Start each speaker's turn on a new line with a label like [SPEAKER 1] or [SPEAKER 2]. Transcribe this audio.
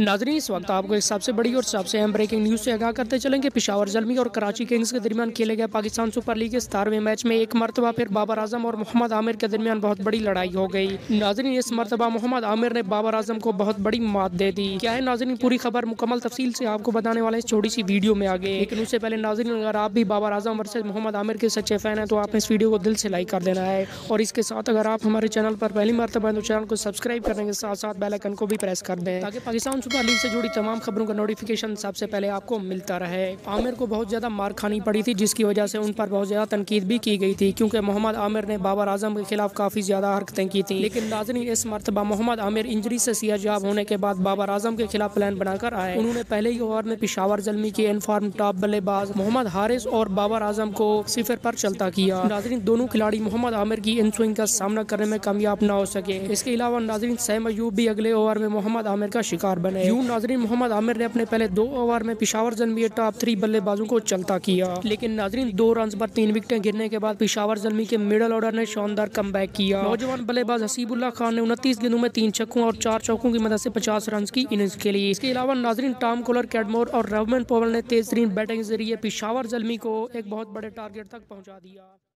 [SPEAKER 1] नाजरीन, इस वक्त आपको एक सबसे बड़ी और सबसे अहम ब्रेकिंग न्यूज़ से आगाह करते चलेंगे। पिशावर जलमी और कराची किंग्स के दरमियान खेले गए पाकिस्तान सुपर लीग के सतारवें मैच में एक मरतबा फिर बाबर आज़म और मोहम्मद आमिर के दरमियान बहुत बड़ी लड़ाई हो गई। नाजरीन, इस मरतबा मोहम्मद आमिर ने बाबर आज़म को बहुत बड़ी मात दे दी। क्या है नाजरीन, पूरी खबर मुकम्मल तफसील से आपको बताने वाले छोटी सी वीडियो में आगे। लेकिन उससे पहले नाजरीन, अगर आप भी बाबर आज़म वर्सेज मोहम्मद आमिर के सच्चे फ़ैन है तो आपने इस वीडियो को दिल से लाइक कर देना है। और इसके साथ अगर आप हमारे चैनल पर पहली मरतबा है तो चैनल को सब्सक्राइब करने के साथ साथ बेलाइकन को भी प्रेस कर दें, ताकि पाकिस्तान सुपर लीग से जुड़ी तमाम खबरों का नोटिफिकेशन सबसे पहले आपको मिलता रहे। आमिर को बहुत ज़्यादा मार खानी पड़ी थी, जिसकी वजह से उन पर बहुत ज़्यादा तनकीद भी की गई थी, क्योंकि मोहम्मद आमिर ने बाबर आज़म के खिलाफ काफ़ी ज़्यादा हरकतें की थी। लेकिन नाजनी इस मरतबा मोहम्मद आमिर इंजरी से सियाजाब होने के बाद बाबर आज़म के खिलाफ प्लान बनाकर आए। उन्होंने पहले ही ओवर में पिशावर जलमी के इनफॉर्म टॉप बल्लेबाज मोहम्मद हारिस और बाबर आज़म को सिफर पर चलता किया। नाजरीन, दोनों खिलाड़ी मोहम्मद आमिर की इन स्विंग का सामना करने में कामयाब न हो सके। इसके अलावा नाजरीन, सैम अयूब भी अगले ओवर में मोहम्मद आमिर का शिकार बने। यूँ नाजरीन मोहम्मद आमिर ने अपने पहले दो ओवर में पिशावर जलमी टॉप थ्री बल्लेबाजों को चलता किया। लेकिन नाजरीन दो रन पर तीन विकेटें गिरने के बाद पिशावर जलमी के मिडल ऑर्डर ने शानदार कम किया। नौजवान बल्लेबाज हसीबुल्ला खान ने उनतीस गेंदों में तीन छक्कों और चार चौकों की मदद से पचास रन की इनिंग्स खेली। इसके अलावा नाजरीन टॉम कोलर कैडमोर और रवमन पोवल ने तेज तरीन बैटिंग के ज़रिए पिशावर जलमी को एक बहुत बड़े टारगेट तक पहुँचा दिया।